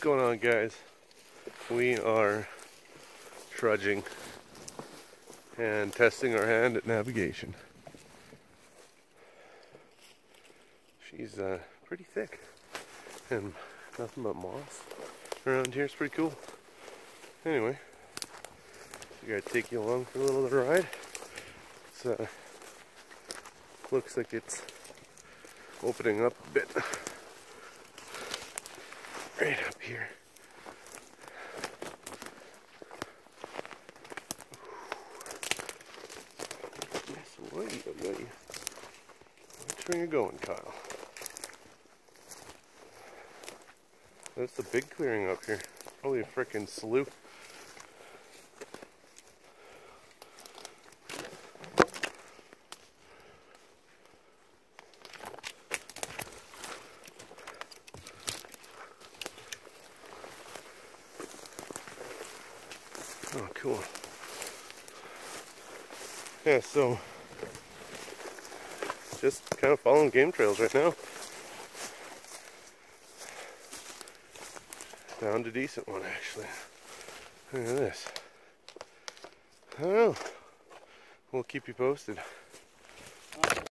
going on guys? We are trudging and testing our hand at navigation. She's uh, pretty thick and nothing but moss around here. It's pretty cool. Anyway, I gotta take you along for a little ride. It's uh, looks like it's opening up a bit right up here. Yes, what Which way you going, Kyle? That's a big clearing up here. Probably a freaking slough. Oh, cool. Yeah, so just kind of following game trails right now. Found a decent one actually. Look at this. Know. We'll keep you posted.